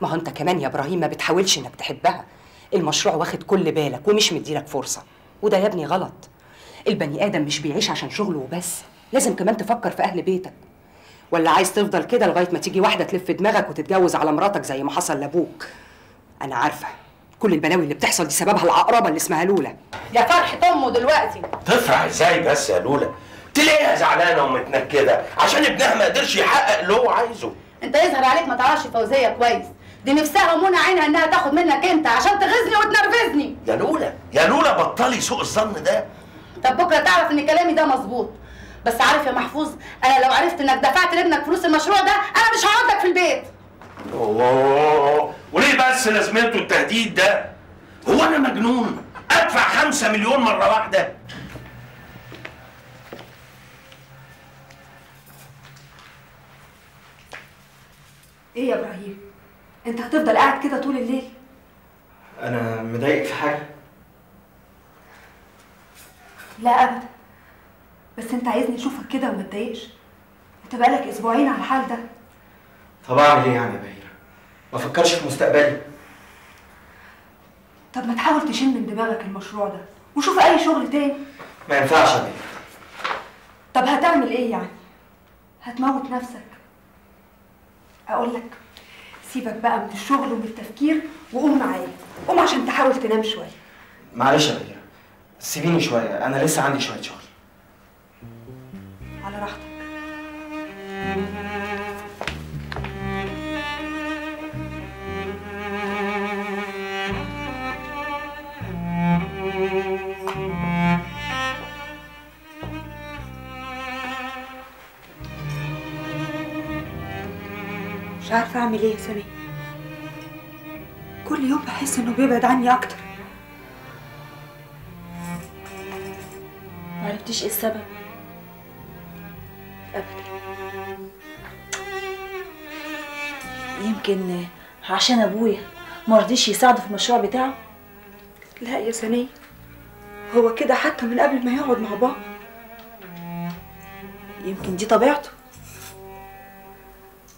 ما هو انت كمان يا إبراهيم ما بتحاولش إنك تحبها. المشروع واخد كل بالك ومش مديلك فرصة. وده يا ابني غلط. البني آدم مش بيعيش عشان شغله وبس. لازم كمان تفكر في أهل بيتك. ولا عايز تفضل كده لغاية ما تيجي واحدة تلف دماغك وتتجوز على مراتك زي ما حصل لأبوك. أنا عارفة. كل البلاوي اللي بتحصل دي سببها العقربة اللي اسمها لولا. يا فرحة امه دلوقتي. تفرح إزاي بس يا لولا؟ تلاقيها زعلانة ومتنكدة عشان ابنها ما قدرش يحقق اللي هو عايزه. أنت يظهر عليك ما تعرفش فوزية كويس. دي نفسها ومنى عينها إنها تاخد منك أنت عشان تغيظني وتنرفزني. يا لولا يا لولا بطلي سوء الظن ده. طب بكرة تعرف إن كلامي ده مظبوط. بس عارف يا محفوظ أنا لو عرفت إنك دفعت لابنك فلوس المشروع ده أنا مش هقعدك في البيت. اوه وليه بس لازمته التهديد ده؟ هو أنا مجنون. أدفع خمسة مليون مرة واحدة. إيه يا إبراهيم؟ انت هتفضل قاعد كده طول الليل. أنا مضايق في حاجة. لا ابدا. بس انت عايزني أشوفك كده وما تضايقش. انت بقالك أسبوعين على الحال ده. طب أعمل إيه يعني يا بهيرة؟ ما افكرش في مستقبلي. طب ما تحاول تشيل من دماغك المشروع ده وشوف أي شغل تاني. ما ينفعش يا طب هتعمل إيه يعني؟ هتموت نفسك. أقول لك. سيبك بقى من الشغل ومن التفكير وقوم معايا. قوم عشان تحاول تنام شوية. معلش يا بهيره سيبيني شوية أنا لسه عندي شوية شغل. على راحتك. مش عارفة أعمل إيه يا سامي. كل يوم بحس إنه بيبعد عني أكتر. معرفتيش إيه السبب. ابدا. يمكن عشان أبويا ما رضيش يساعده في المشروع بتاعه. لا يا سنية هو كده حتى من قبل ما يقعد مع بابا. يمكن دي طبيعته.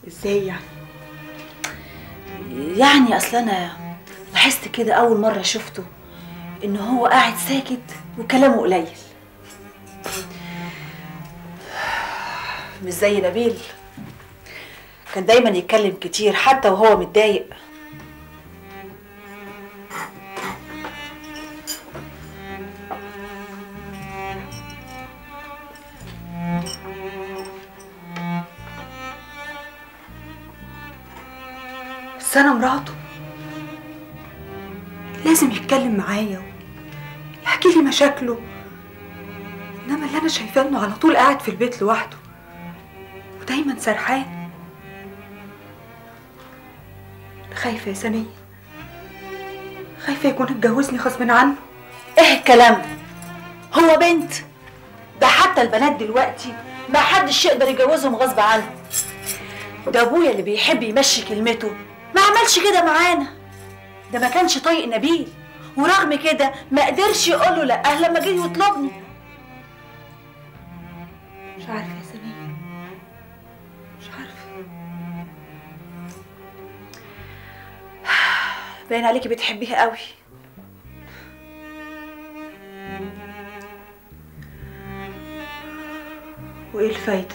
إزاي يعني؟ يعني أصل أنا لاحظت كده أول مرة شفته إن هو قاعد ساكت وكلامه قليل. مش زي نبيل. كان دايما يتكلم كتير حتى وهو متضايق. بس أنا مراته. لازم يتكلم معايا يحكي لي مشاكله. إنما اللي أنا شايفاه إنه على طول قاعد في البيت لوحده ودايما سرحان. خايفة يا سنية خايفة يكون اتجوزني غصب عنه. إيه الكلام ده؟ هو بنت؟ ده حتى البنات دلوقتي ما حدش يقدر يجوزهم غصب عنه. ده أبويا اللي بيحب يمشي كلمته. ما عملش كده معانا. ده ما كانش طايق نبيل ورغم كده ما قدرش يقول له لا لما جه يطلبني مش عارفه يا سنية مش عارفه باين عليكي بتحبيها قوي. وإيه الفايدة؟